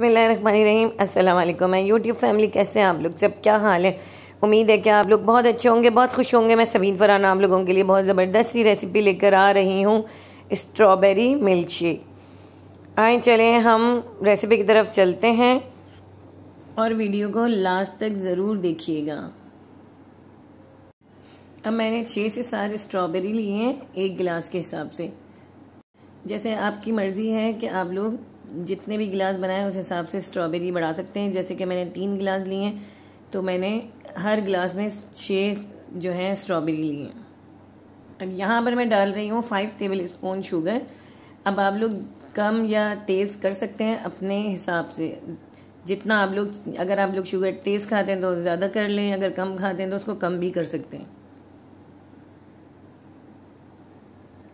बसमीम अल्लाम मैं YouTube family, कैसे हैं आप लोग? सब क्या हाल है? उम्मीद है कि आप लोग बहुत अच्छे होंगे, बहुत खुश होंगे। मैं सबीन फरान आप लोगों के लिए बहुत ज़बरदस्त सी रेसिपी लेकर आ रही हूँ स्ट्रॉबेरी मिल्क शेक आए चलें, हम रेसिपी की तरफ़ चलते हैं। और वीडियो को लास्ट तक ज़रूर देखिएगा। अब मैंने छः से सात स्ट्रॉबेरी लिए हैं, एक गिलास के हिसाब से। जैसे आपकी मर्ज़ी है कि आप लोग जितने भी गिलास बनाए उस हिसाब से स्ट्रॉबेरी बढ़ा सकते हैं। जैसे कि मैंने तीन गिलास लिए हैं तो मैंने हर गिलास में छः जो है स्ट्रॉबेरी ली हैं। अब यहाँ पर मैं डाल रही हूँ फाइव टेबल स्पून शुगर अब आप लोग कम या तेज़ कर सकते हैं अपने हिसाब से। जितना आप लोग, अगर आप लोग शुगर तेज़ खाते हैं तो ज़्यादा कर लें, अगर कम खाते हैं तो उसको कम भी कर सकते हैं।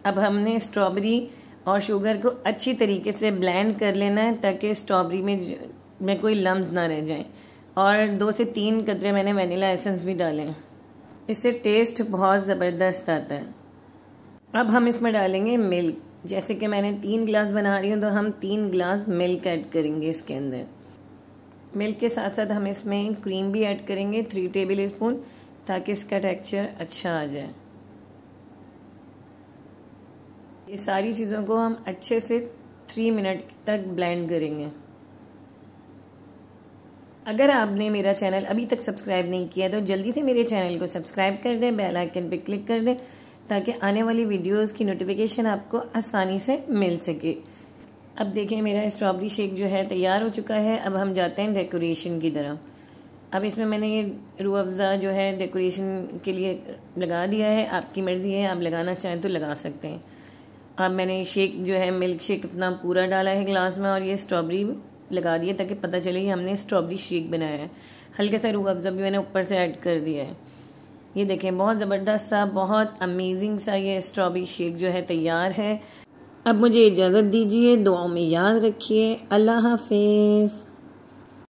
अब हमने स्ट्रॉबेरी और शुगर को अच्छी तरीके से ब्लेंड कर लेना है ताकि स्ट्रॉबेरी में में कोई लम्ब ना रह जाए। और दो से तीन कतरे मैंने वनीला एसेंस भी डाले हैं। इससे टेस्ट बहुत ज़बरदस्त आता है। अब हम इसमें डालेंगे मिल्क जैसे कि मैंने तीन गिलास बना रही हूँ तो हम तीन गिलास मिल्क ऐड करेंगे इसके अंदर। मिल्क के साथ साथ हम इसमें क्रीम भी ऐड करेंगे थ्री टेबल स्पून ताकि इसका टेक्सचर अच्छा आ जाए। ये सारी चीज़ों को हम अच्छे से थ्री मिनट तक ब्लेंड करेंगे। अगर आपने मेरा चैनल अभी तक सब्सक्राइब नहीं किया तो जल्दी से मेरे चैनल को सब्सक्राइब कर दें बेल आइकन पर क्लिक कर दें, ताकि आने वाली वीडियोस की नोटिफिकेशन आपको आसानी से मिल सके। अब देखें, मेरा स्ट्रॉबेरी शेक जो है, तैयार हो चुका है। अब हम जाते हैं डेकोरेशन की तरफ़। अब इसमें मैंने ये रू अफ़ज़ा जो है डेकोरेशन के लिए लगा दिया है। आपकी मर्ज़ी है, आप लगाना चाहें तो लगा सकते हैं। अब मैंने शेक जो है, मिल्क शेक अपना पूरा डाला है ग्लास में और ये स्ट्रॉबेरी लगा दिया ताकि पता चले कि हमने स्ट्रॉबेरी शेक बनाया है। हल्के सा रूह अफ़ज़ा भी मैंने ऊपर से ऐड कर दिया है। ये देखें, बहुत ज़बरदस्त सा, बहुत अमेजिंग सा ये स्ट्रॉबेरी शेक जो है तैयार है। अब मुझे इजाज़त दीजिए, दुआओं में याद रखिए। अल्लाह हाफिज़।